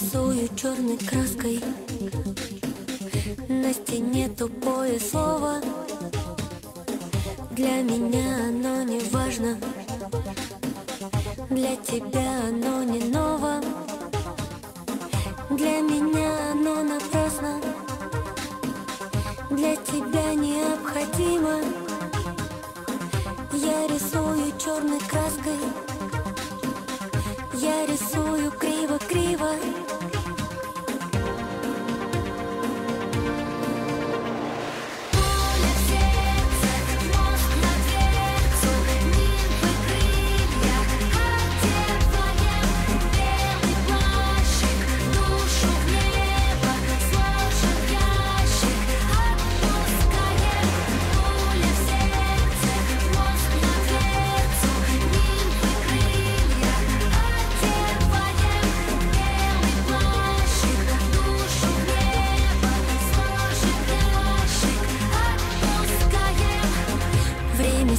рисую черной краской. На стене тупое слово. Для меня оно не важно. Для тебя оно не ново. Для меня оно напрасно. Для тебя необходимо. Я рисую черной краской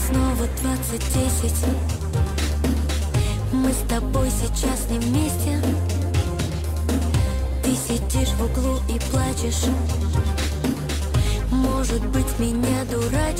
снова двадцать десять. Мы с тобой сейчас не вместе. Ты сидишь в углу и плачешь. Может быть меня дурачишь